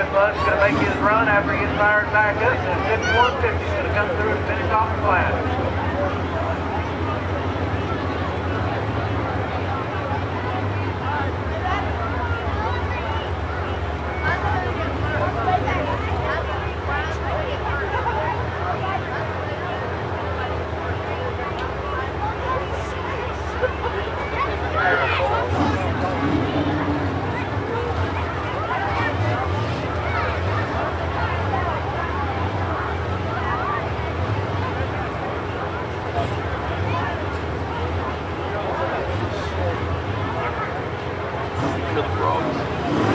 Swift Mud's going to make his run after he gets fired back up. And 5150 is going to come through and finish off the flat. For the frogs.